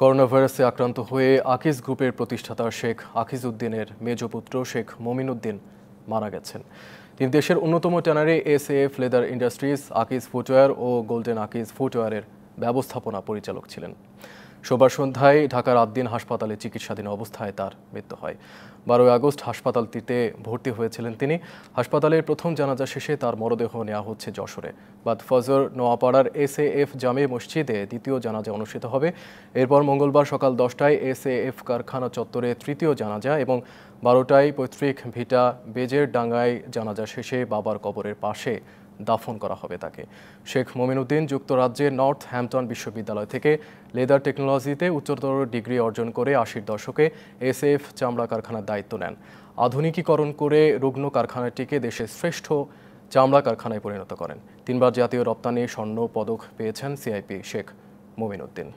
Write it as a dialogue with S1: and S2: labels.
S1: করোনাভাইরাসে আক্রান্ত হয়ে আকিজ গ্রুপের প্রতিষ্ঠাতা শেখ আকিজ উদ্দিনের মেজ পুত্র শেখ মমিন উদ্দিন মারা গেছেন। তিনি দেশের অন্যতম tannery S F leather industries, Akij footwear ও গোল্ডেন আকিজ ফুটওয়্যারের ব্যবস্থাপনা পরিচালক ছিলেন। সোমবার সন্ধ্যায় ঢাকার আদ্দিন হাসপাতালে চিকিৎসাধীন অবস্থায় তার মৃত্যু হয়। বারোই আগস্ট হাসপাতালটিতে ভর্তি হয়েছিলেন তিনি। হাসপাতালের প্রথম জানাজা শেষে তার মরদেহ নেওয়া হচ্ছে যশোরে। বাদ ফজর নোয়াপাড়ার এস এ এফ জামে মসজিদে দ্বিতীয় জানাজা অনুষ্ঠিত হবে। এরপর মঙ্গলবার সকাল দশটায় এস এ এফ কারখানা চত্বরে তৃতীয় জানাজা এবং বারোটায় পৈতৃক ভিটা বেজের ডাঙ্গায় জানাজা শেষে বাবার কবরের পাশে দাফন করা হবে তাকে। শেখ মমিনুদ্দিন যুক্তরাজ্যের নর্থ হ্যাম্পটন বিশ্ববিদ্যালয় থেকে লেদার টেকনোলজিতে উচ্চতর ডিগ্রি অর্জন করে আশির দশকে এসএফ চামড়া কারখানার দায়িত্ব নেন। আধুনিকীকরণ করে রুগ্ন কারখানাটিকে দেশের শ্রেষ্ঠ চামড়া কারখানায় পরিণত করেন। তিনবার জাতীয় রপ্তানি স্বর্ণ পদক পেয়েছেন সিআইপি শেখ মমিনুদ্দিন।